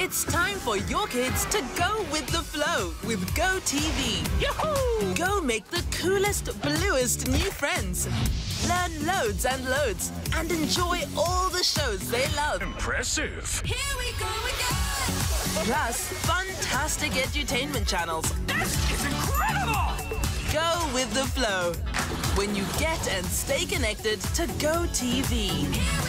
It's time for your kids to go with the flow with GOtv. Yahoo! Go make the coolest, bluest new friends. Learn loads and loads and enjoy all the shows they love. Impressive. Here we go again! Plus, fantastic edutainment channels. This is incredible! Go with the flow when you get and stay connected to GOtv.